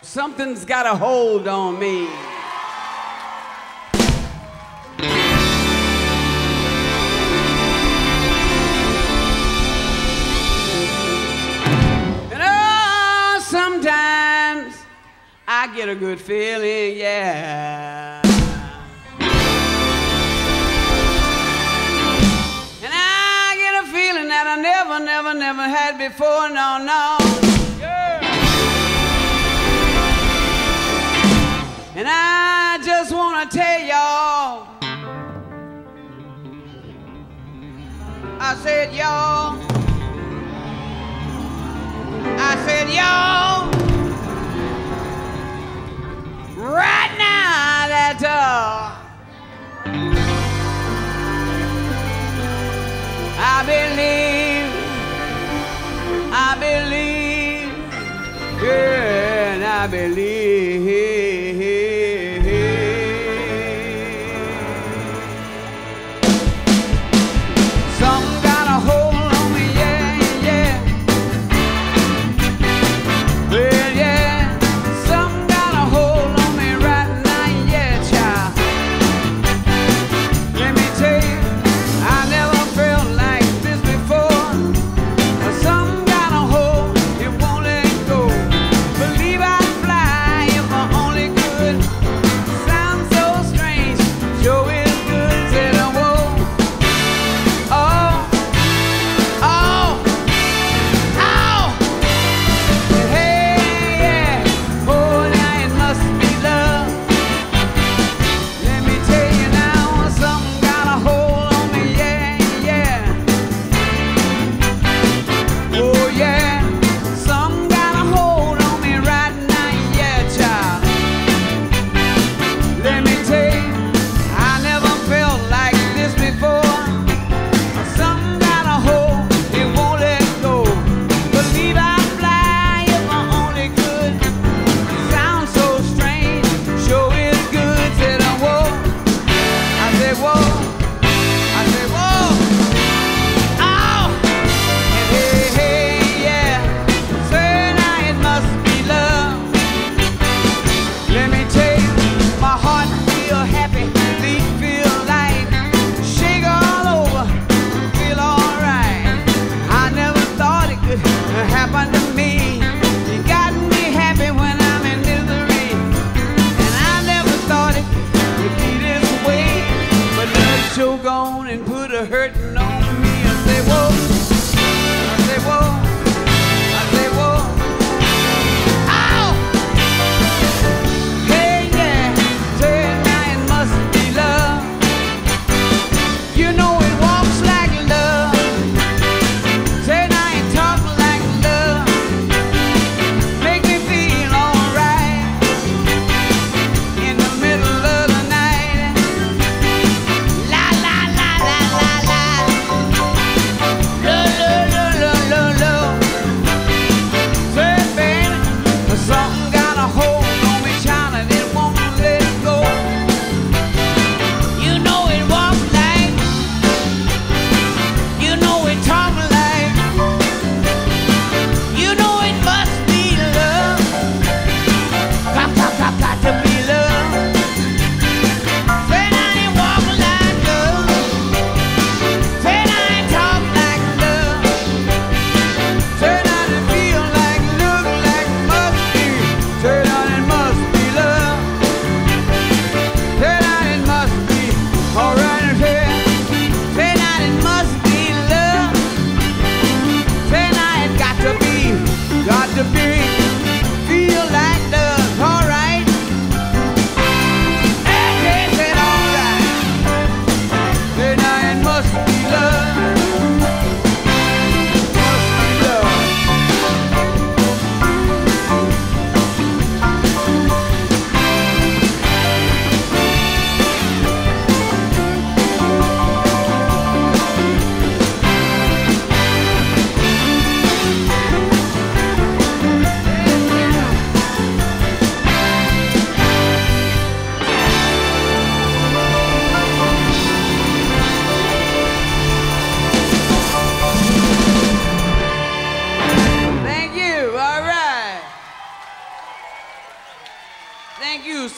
Something's got a hold on me. And oh, sometimes I get a good feeling, yeah. And I get a feeling that I never, never, never had before, no, no. I said, y'all. I said, y'all. Right now, that's all. I believe, I believe, yeah, and I believe. to hurt.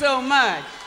So much.